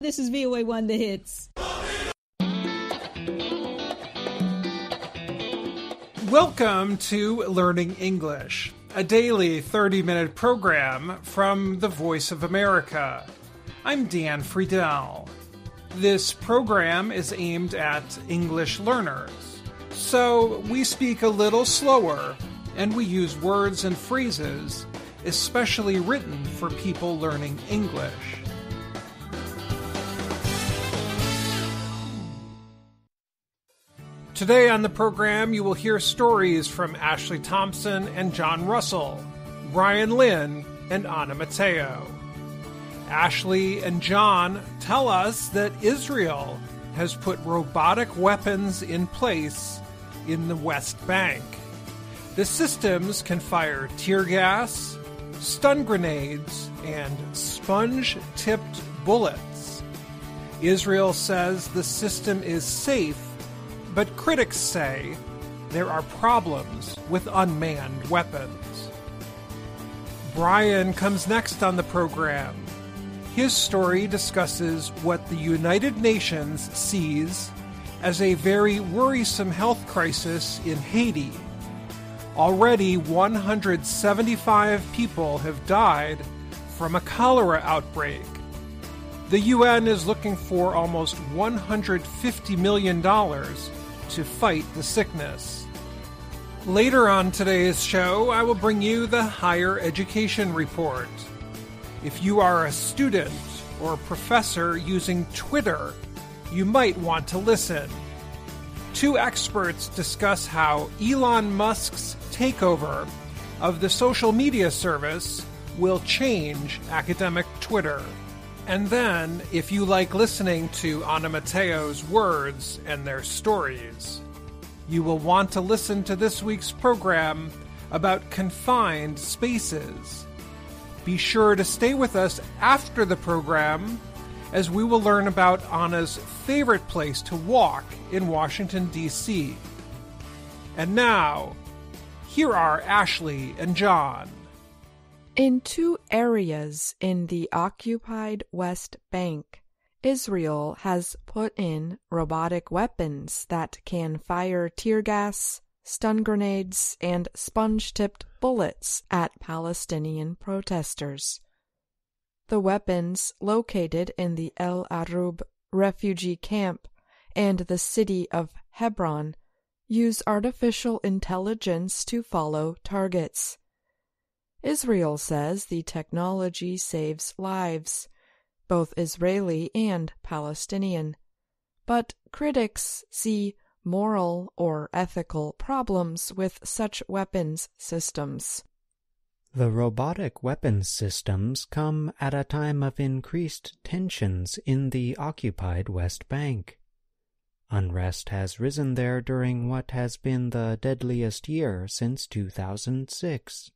This is VOA One The Hits. Welcome to Learning English, a daily 30 minute program from the Voice of America. I'm Dan Friedell. This program is aimed at English learners, so we speak a little slower and we use words and phrases especially written for people learning English. Today on the program, you will hear stories from Ashley Thompson and John Russell, Bryan Lynn, and Anna Matteo. Ashley and John tell us that Israel has put robotic weapons in place in the West Bank. The systems can fire tear gas, stun grenades, and sponge tipped bullets. Israel says the system is safe but critics say there are problems with unmanned weapons. Bryan comes next on the program. His story discusses what the United Nations sees as a very worrisome health crisis in Haiti. Already 175 people have died from a cholera outbreak. The UN is looking for almost $150 million to fight the sickness. Later on today's show, I will bring you the Higher Education Report. If you are a student or professor using Twitter, you might want to listen. Two experts discuss how Elon Musk's takeover of the social media service will change academic Twitter. And then, if you like listening to Anna Matteo's words and their stories, you will want to listen to this week's program about confined spaces. Be sure to stay with us after the program as we will learn about Anna's favorite place to walk in Washington, D.C. And now, here are Ashley and John. In two areas in the occupied West Bank, Israel has put in robotic weapons that can fire tear gas, stun grenades, and sponge tipped bullets at Palestinian protesters. The weapons, located in the El Arub refugee camp and the city of Hebron, use artificial intelligence to follow targets. Israel says the technology saves lives, both Israeli and Palestinian. But critics see moral or ethical problems with such weapons systems. The robotic weapons systems come at a time of increased tensions in the occupied West Bank. Unrest has risen there during what has been the deadliest year since 2006.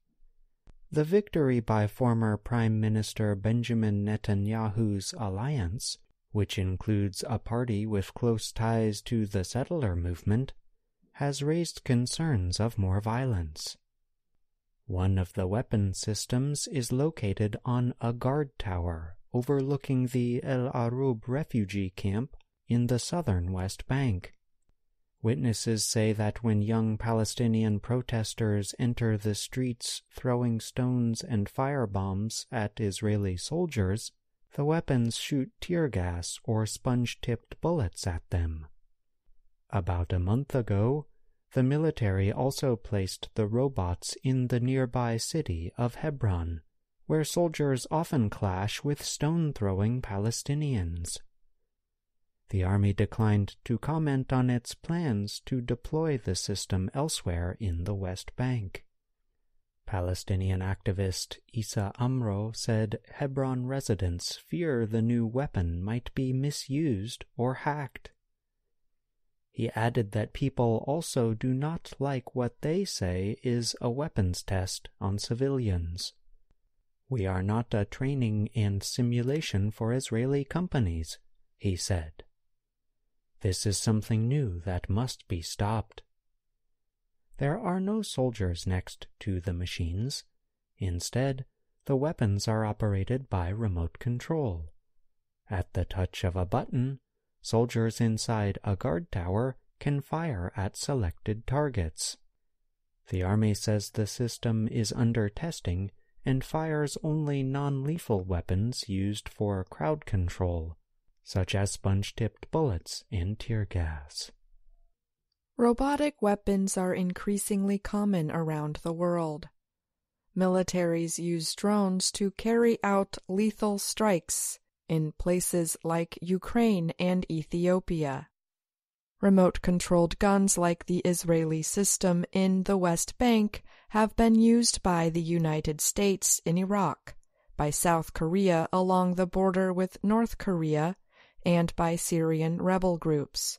The victory by former Prime Minister Benjamin Netanyahu's alliance, which includes a party with close ties to the settler movement, has raised concerns of more violence. One of the weapon systems is located on a guard tower overlooking the El Arub refugee camp in the southern West Bank. Witnesses say that when young Palestinian protesters enter the streets throwing stones and firebombs at Israeli soldiers, the weapons shoot tear gas or sponge tipped bullets at them. About a month ago, the military also placed the robots in the nearby city of Hebron, where soldiers often clash with stone throwing Palestinians. The Army declined to comment on its plans to deploy the system elsewhere in the West Bank. Palestinian activist Issa Amro said Hebron residents fear the new weapon might be misused or hacked. He added that people also do not like what they say is a weapons test on civilians. We are not a training and simulation for Israeli companies, he said. This is something new that must be stopped. There are no soldiers next to the machines. Instead, the weapons are operated by remote control. At the touch of a button, soldiers inside a guard tower can fire at selected targets. The Army says the system is under testing and fires only non lethal weapons used for crowd control, such as sponge tipped bullets and tear gas. Robotic weapons are increasingly common around the world. Militaries use drones to carry out lethal strikes in places like Ukraine and Ethiopia. Remote controlled guns like the Israeli system in the West Bank have been used by the United States in Iraq, by South Korea along the border with North Korea, and by Syrian rebel groups.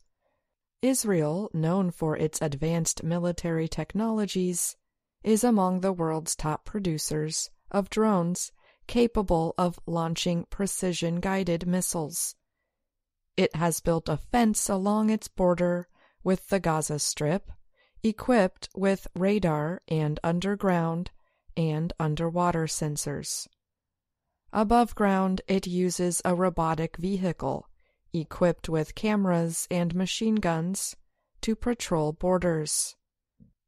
Israel, known for its advanced military technologies, is among the world's top producers of drones capable of launching precision guided missiles. It has built a fence along its border with the Gaza Strip, equipped with radar and underground and underwater sensors. Above ground, it uses a robotic vehicle equipped with cameras and machine guns to patrol borders.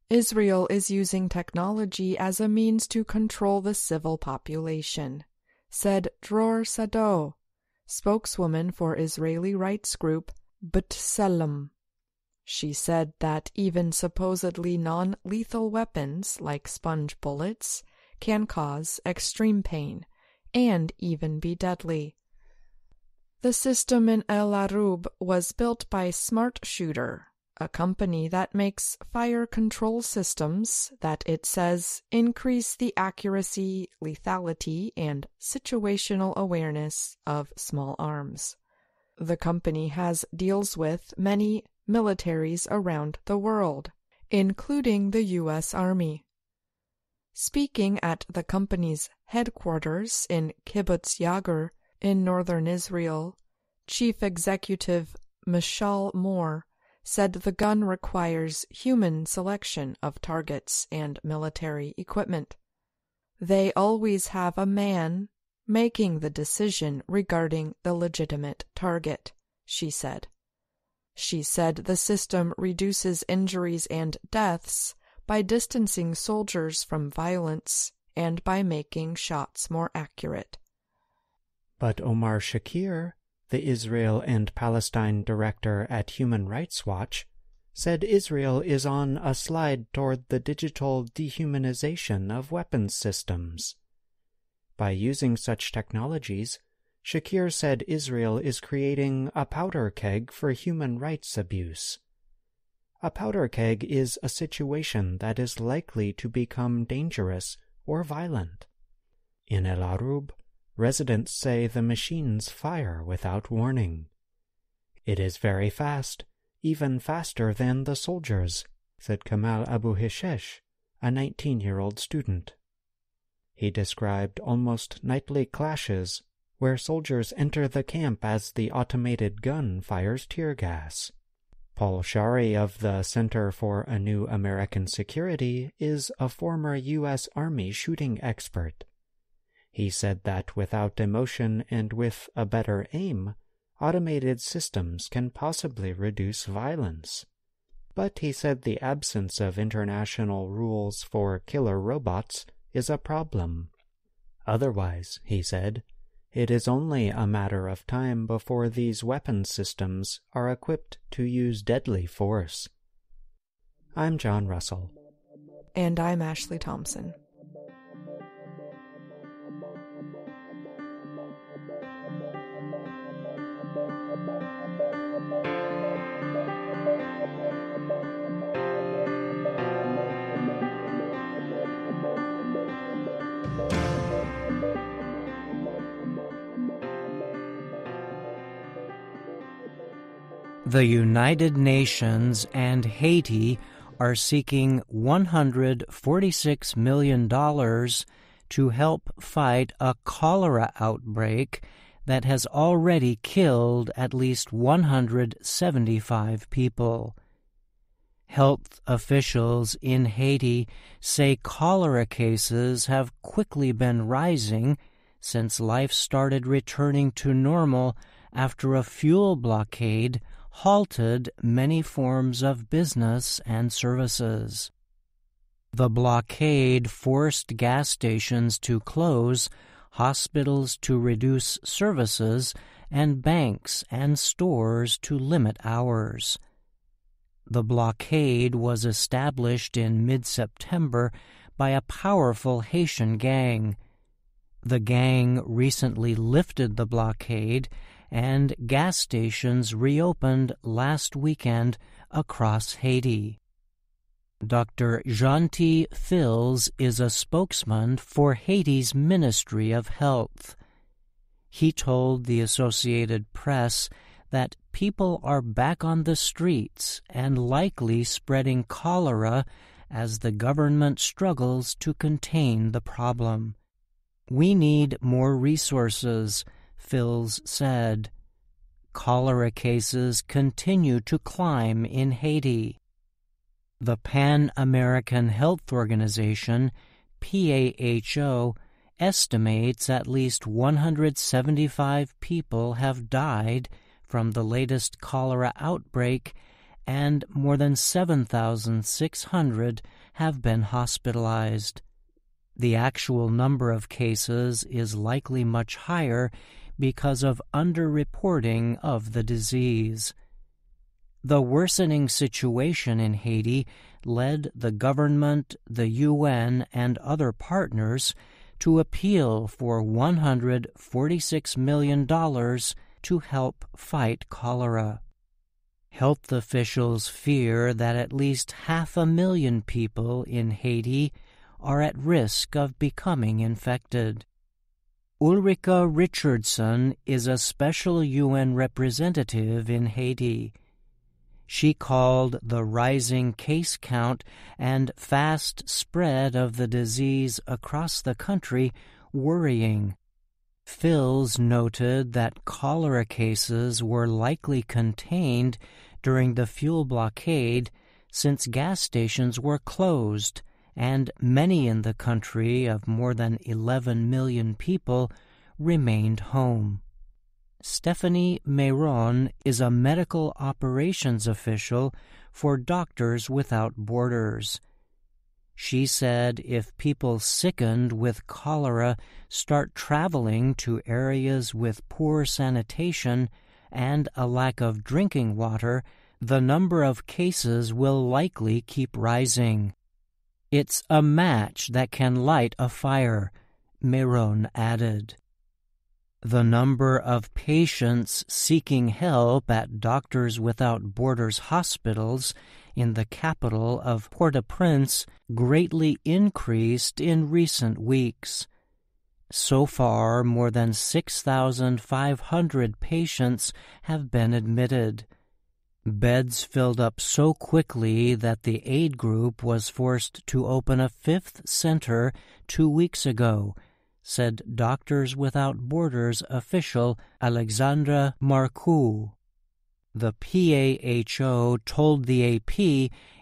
Israel is using technology as a means to control the civil population, said Dror Sadot, spokeswoman for Israeli rights group B'Tselem. She said that even supposedly non lethal weapons like sponge bullets can cause extreme pain and even be deadly. The system in El Arub was built by Smart Shooter, a company that makes fire control systems that it says increase the accuracy, lethality, and situational awareness of small arms. The company has deals with many militaries around the world, including the U.S. Army. Speaking at the company's headquarters in Kibbutz Yagur in northern Israel, Chief Executive Michal Mor said the gun requires human selection of targets and military equipment. They always have a man making the decision regarding the legitimate target, she said. She said the system reduces injuries and deaths by distancing soldiers from violence and by making shots more accurate. But Omar Shakir the Israel and Palestine director at Human Rights Watch, said Israel is on a slide toward the digital dehumanization of weapons systems. By using such technologies, Shakir said Israel is creating a powder keg for human rights abuse. A powder keg is a situation that is likely to become dangerous or violent. In El Arub, Residents say the machines fire without warning. It is very fast, even faster than the soldiers, said Kamal Abu Hishesh, a 19 year old student. He described almost nightly clashes where soldiers enter the camp as the automated gun fires tear gas. Paul Scharre of the Center for a New American Security is a former U.S. Army shooting expert. He said that without emotion and with a better aim, automated systems can possibly reduce violence. But he said the absence of international rules for killer robots is a problem. Otherwise, he said, it is only a matter of time before these weapon systems are equipped to use deadly force. I'm John Russell. And I'm Ashley Thompson. The United Nations and Haiti are seeking $146 million to help fight a cholera outbreak that has already killed at least 175 people. Health officials in Haiti say cholera cases have quickly been rising since life started returning to normal after a fuel blockade halted many forms of business and services. The blockade forced gas stations to close, hospitals to reduce services, and banks and stores to limit hours. The blockade was established in mid September by a powerful Haitian gang. The gang recently lifted the blockade, and gas stations reopened last weekend across Haiti. Dr. Gentil Fils is a spokesman for Haiti's Ministry of Health. He told the Associated Press that people are back on the streets and likely spreading cholera as the government struggles to contain the problem. We need more resources, Fils said. Cholera cases continue to climb in Haiti. The Pan American Health Organization, PAHO, estimates at least 175 people have died from the latest cholera outbreak and more than 7,600 have been hospitalized. The actual number of cases is likely much higher because of underreporting of the disease. The worsening situation in Haiti led the government, the UN, and other partners to appeal for $146 million to help fight cholera. Health officials fear that at least half a million people in Haiti are at risk of becoming infected. Ulrika Richardson is a special UN representative in Haiti. She called the rising case count and fast spread of the disease across the country worrying. Fils noted that cholera cases were likely contained during the fuel blockade since gas stations were closed and many in the country of more than 11 million people remained home. Stephanie Mayron is a medical operations official for Doctors Without Borders. She said if people sickened with cholera start traveling to areas with poor sanitation and a lack of drinking water, the number of cases will likely keep rising. It's a match that can light a fire, Mayron added. The number of patients seeking help at Doctors Without Borders hospitals in the capital of Port-au-Prince greatly increased in recent weeks. So far, more than 6,500 patients have been admitted. Beds filled up so quickly that the aid group was forced to open a fifth center two weeks ago said Doctors Without Borders official Alexandra Marcoux. The PAHO told the AP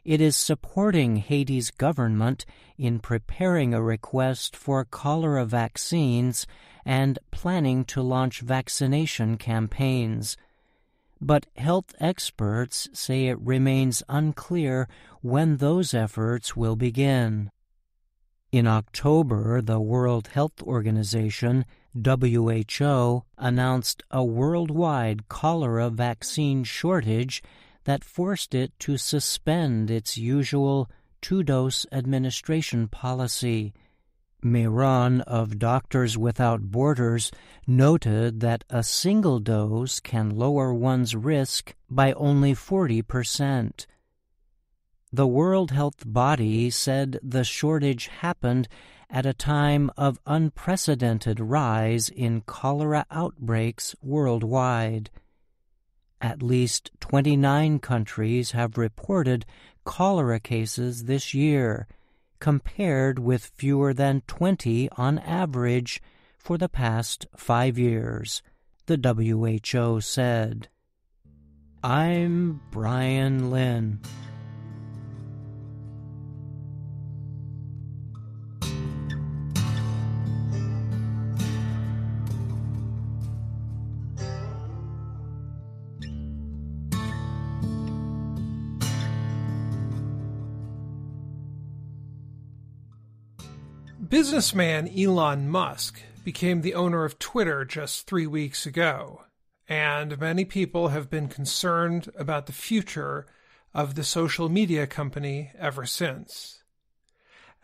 it is supporting Haiti's government in preparing a request for cholera vaccines and planning to launch vaccination campaigns. But health experts say it remains unclear when those efforts will begin. In October, the World Health Organization, WHO, announced a worldwide cholera vaccine shortage that forced it to suspend its usual two dose administration policy. Mayron of Doctors Without Borders noted that a single dose can lower one's risk by only 40 percent. The World Health Body said the shortage happened at a time of unprecedented rise in cholera outbreaks worldwide. At least 29 countries have reported cholera cases this year, compared with fewer than 20 on average for the past five years, the WHO said. I'm Bryan Lynn. Businessman Elon Musk became the owner of Twitter just three weeks ago, and many people have been concerned about the future of the social media company ever since.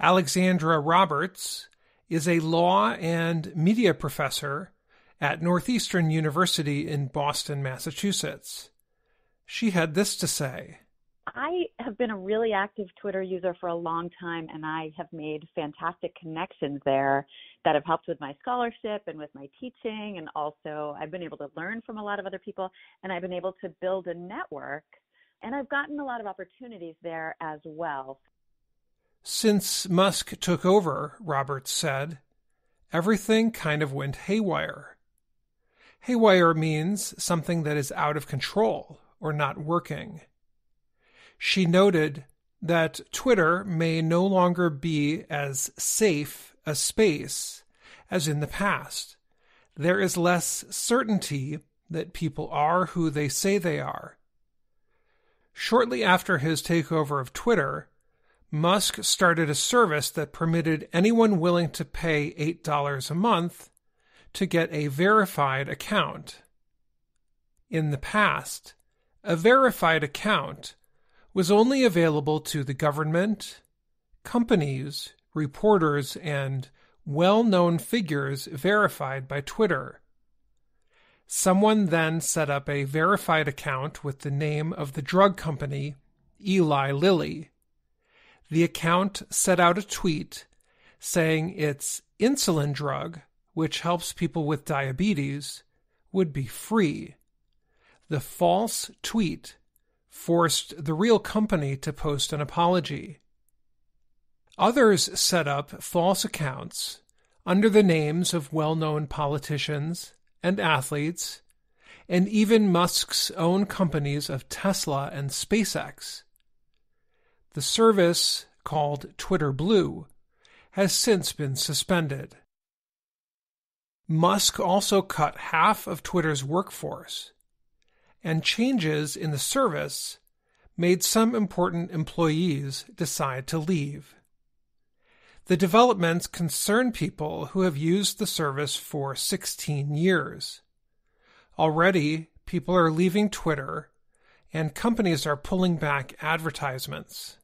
Alexandra Roberts is a law and media professor at Northeastern University in Boston, Massachusetts. She had this to say. I have been a really active Twitter user for a long time, and I have made fantastic connections there that have helped with my scholarship and with my teaching. And also, I've been able to learn from a lot of other people, and I've been able to build a network. And I've gotten a lot of opportunities there as well. Since Musk took over, Roberts said, everything kind of went haywire. Haywire means something that is out of control or not working. She noted that Twitter may no longer be as safe a space as in the past. There is less certainty that people are who they say they are. Shortly after his takeover of Twitter, Musk started a service that permitted anyone willing to pay $8 a month to get a verified account. In the past, a verified account was only available to the government, companies, reporters, and well known figures verified by Twitter. Someone then set up a verified account with the name of the drug company, Eli Lilly. The account set out a tweet saying its insulin drug, which helps people with diabetes, would be free. The false tweet forced the real company to post an apology. Others set up false accounts under the names of well known politicians and athletes, and even Musk's own companies of Tesla and SpaceX. The service, called Twitter Blue, has since been suspended. Musk also cut half of Twitter's workforce and changes in the service made some important employees decide to leave. The developments concern people who have used the service for 16 years. Already, people are leaving Twitter, and companies are pulling back advertisements.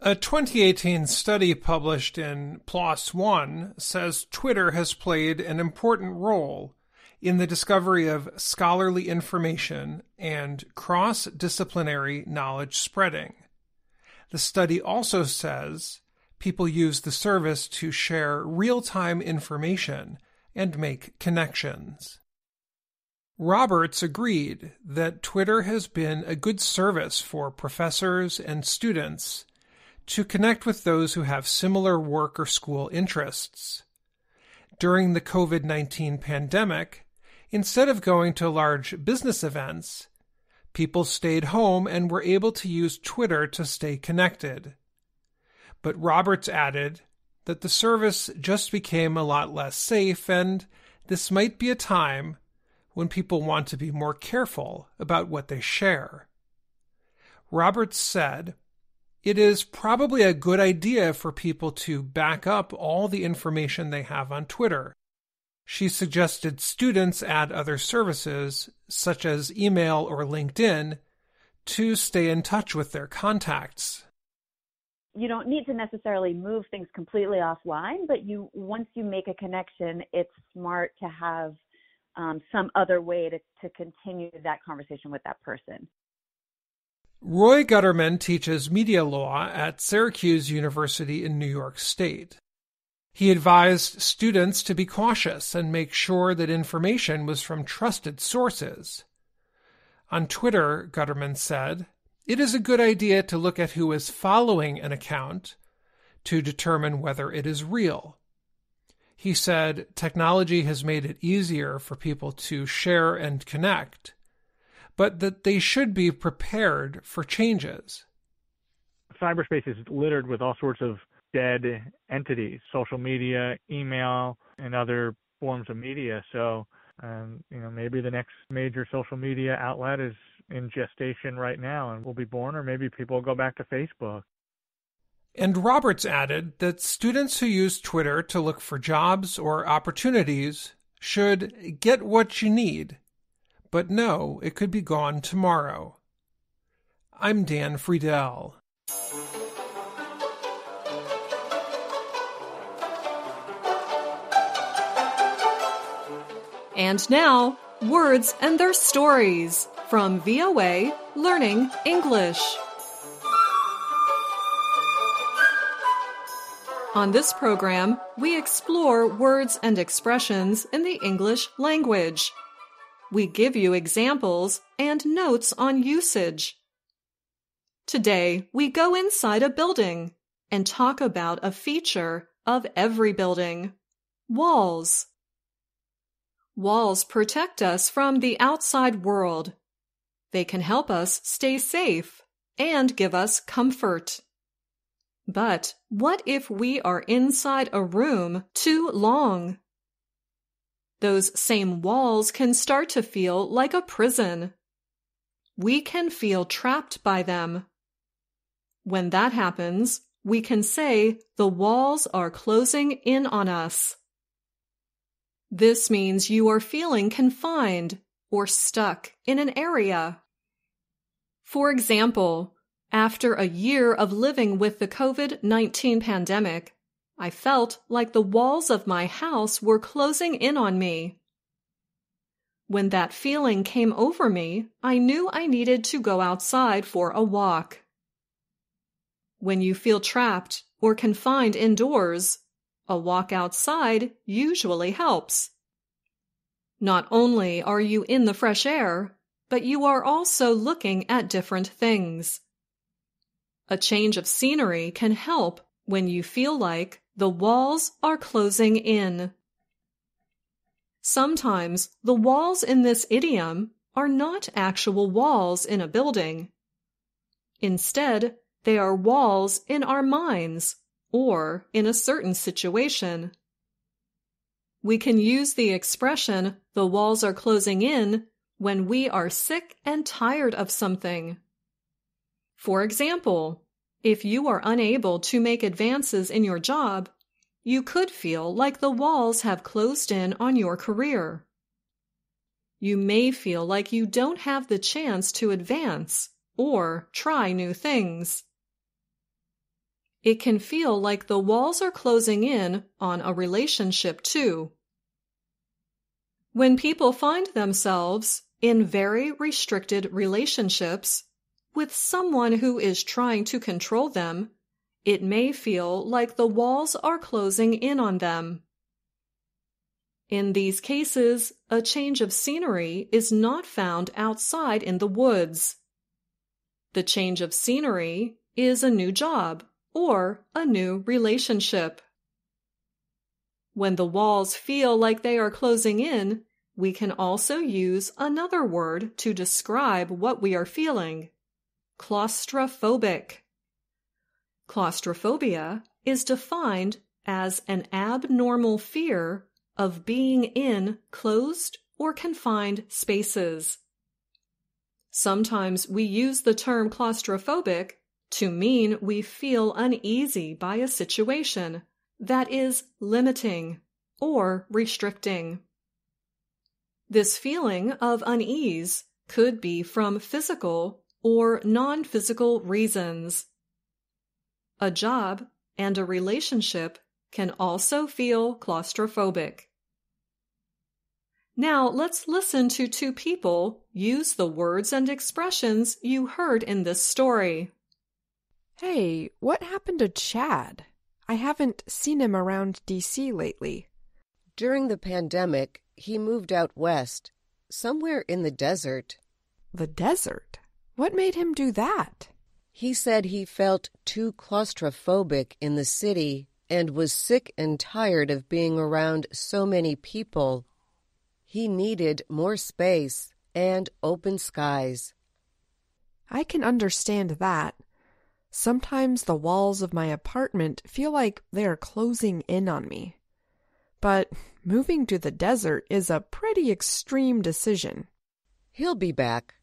A 2018 study published in PLOS One says Twitter has played an important role in the discovery of scholarly information and cross disciplinary knowledge spreading. The study also says people use the service to share real time information and make connections. Roberts agreed that Twitter has been a good service for professors and students to connect with those who have similar work or school interests. During the COVID 19 pandemic, Instead of going to large business events, people stayed home and were able to use Twitter to stay connected. But Roberts added that the service just became a lot less safe, and this might be a time when people want to be more careful about what they share. Roberts said, It is probably a good idea for people to back up all the information they have on Twitter she suggested students add other services, such as email or LinkedIn, to stay in touch with their contacts. You don't need to necessarily move things completely offline, but you once you make a connection, it's smart to have um, some other way to, to continue that conversation with that person. Roy Gutterman teaches media law at Syracuse University in New York State. He advised students to be cautious and make sure that information was from trusted sources. On Twitter, Gutterman said, it is a good idea to look at who is following an account to determine whether it is real. He said technology has made it easier for people to share and connect, but that they should be prepared for changes. Cyberspace is littered with all sorts of dead entities, social media, email, and other forms of media. So, um, you know, maybe the next major social media outlet is in gestation right now and will be born, or maybe people will go back to Facebook. And Roberts added that students who use Twitter to look for jobs or opportunities should get what you need, but know it could be gone tomorrow. I'm Dan Friedell. And now, words and their stories from VOA Learning English. On this program, we explore words and expressions in the English language. We give you examples and notes on usage. Today, we go inside a building and talk about a feature of every building walls. Walls protect us from the outside world. They can help us stay safe and give us comfort. But what if we are inside a room too long? Those same walls can start to feel like a prison. We can feel trapped by them. When that happens, we can say the walls are closing in on us. This means you are feeling confined or stuck in an area. For example, after a year of living with the COVID 19 pandemic, I felt like the walls of my house were closing in on me. When that feeling came over me, I knew I needed to go outside for a walk. When you feel trapped or confined indoors, a walk outside usually helps. Not only are you in the fresh air, but you are also looking at different things. A change of scenery can help when you feel like the walls are closing in. Sometimes the walls in this idiom are not actual walls in a building. Instead, they are walls in our minds or in a certain situation. We can use the expression, the walls are closing in, when we are sick and tired of something. For example, if you are unable to make advances in your job, you could feel like the walls have closed in on your career. You may feel like you don't have the chance to advance or try new things. It can feel like the walls are closing in on a relationship too. When people find themselves in very restricted relationships with someone who is trying to control them, it may feel like the walls are closing in on them. In these cases, a change of scenery is not found outside in the woods. The change of scenery is a new job or a new relationship. When the walls feel like they are closing in, we can also use another word to describe what we are feeling claustrophobic. Claustrophobia is defined as an abnormal fear of being in closed or confined spaces. Sometimes we use the term claustrophobic to mean we feel uneasy by a situation that is limiting or restricting. This feeling of unease could be from physical or non physical reasons. A job and a relationship can also feel claustrophobic. Now let's listen to two people use the words and expressions you heard in this story. Hey, what happened to Chad? I haven't seen him around DC lately. During the pandemic, he moved out west, somewhere in the desert. The desert? What made him do that? He said he felt too claustrophobic in the city and was sick and tired of being around so many people. He needed more space and open skies. I can understand that. Sometimes the walls of my apartment feel like they are closing in on me. But moving to the desert is a pretty extreme decision. He'll be back.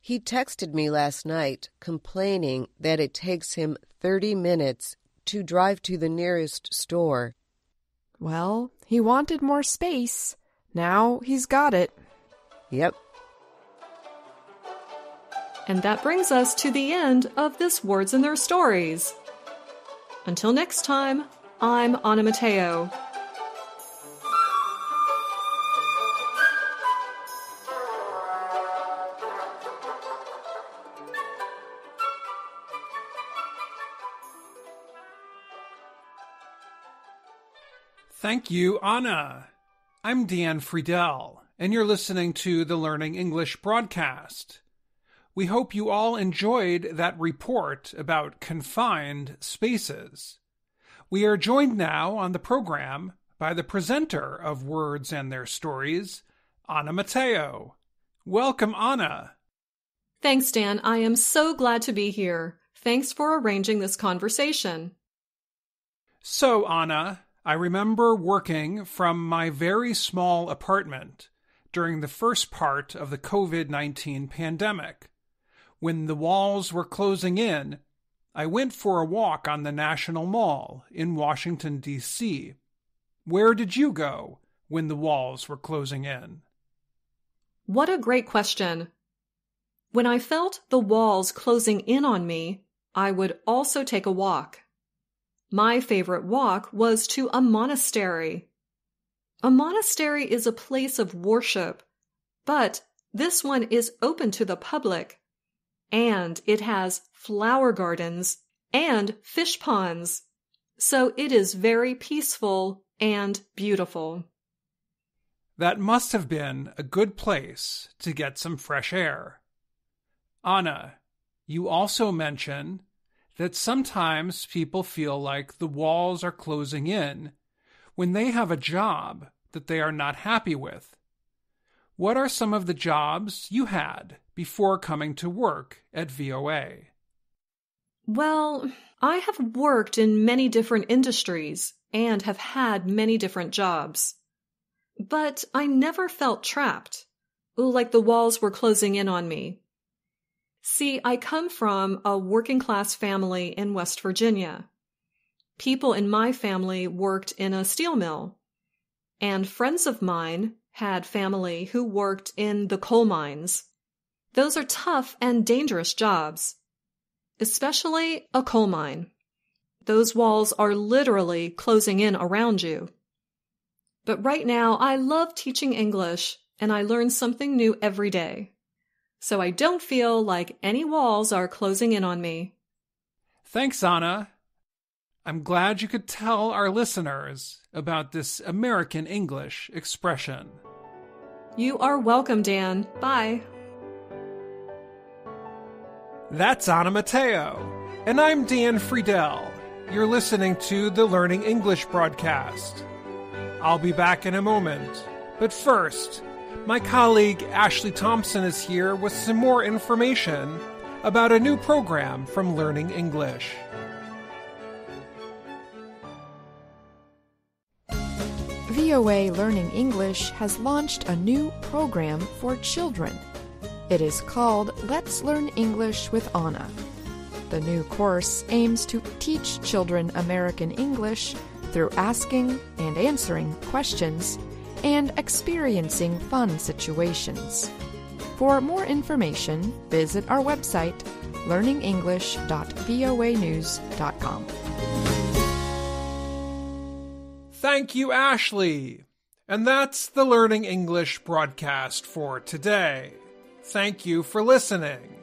He texted me last night complaining that it takes him 30 minutes to drive to the nearest store. Well, he wanted more space. Now he's got it. Yep. And that brings us to the end of this Words and Their Stories. Until next time, I'm Anna Matteo. Thank you, Anna. I'm Dan Friedell, and you're listening to the Learning English broadcast. We hope you all enjoyed that report about confined spaces. We are joined now on the program by the presenter of Words and Their Stories, Anna Matteo. Welcome, Anna. Thanks, Dan. I am so glad to be here. Thanks for arranging this conversation. So, Anna, I remember working from my very small apartment during the first part of the COVID 19 pandemic. When the walls were closing in, I went for a walk on the National Mall in Washington, D.C. Where did you go when the walls were closing in? What a great question. When I felt the walls closing in on me, I would also take a walk. My favorite walk was to a monastery. A monastery is a place of worship, but this one is open to the public and it has flower gardens and fish ponds. So it is very peaceful and beautiful. That must have been a good place to get some fresh air. Anna, you also mention that sometimes people feel like the walls are closing in when they have a job that they are not happy with. What are some of the jobs you had before coming to work at VOA? Well, I have worked in many different industries and have had many different jobs. But I never felt trapped, like the walls were closing in on me. See, I come from a working class family in West Virginia. People in my family worked in a steel mill, and friends of mine had family who worked in the coal mines. Those are tough and dangerous jobs, especially a coal mine. Those walls are literally closing in around you. But right now, I love teaching English and I learn something new every day. So I don't feel like any walls are closing in on me. Thanks, Anna. I'm glad you could tell our listeners about this American English expression. You are welcome, Dan. Bye. That's Anna Matteo. And I'm Dan Friedell. You're listening to the Learning English broadcast. I'll be back in a moment. But first, my colleague Ashley Thompson is here with some more information about a new program from Learning English. VOA Learning English has launched a new program for children. It is called Let's Learn English with Anna. The new course aims to teach children American English through asking and answering questions and experiencing fun situations. For more information, visit our website learningenglish.voanews.com. Thank you, Ashley. And that's the Learning English broadcast for today. Thank you for listening.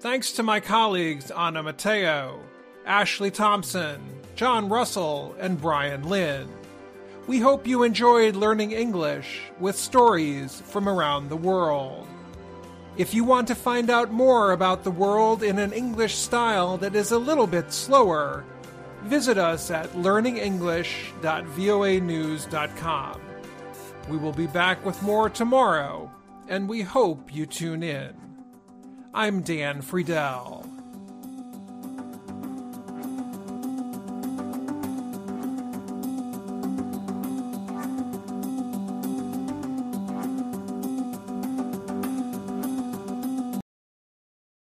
Thanks to my colleagues Anna Matteo, Ashley Thompson, John Russell, and Bryan Lynn. We hope you enjoyed learning English with stories from around the world. If you want to find out more about the world in an English style that is a little bit slower, visit us at learningenglish.voanews.com. We will be back with more tomorrow, and we hope you tune in. I'm Dan Friedell.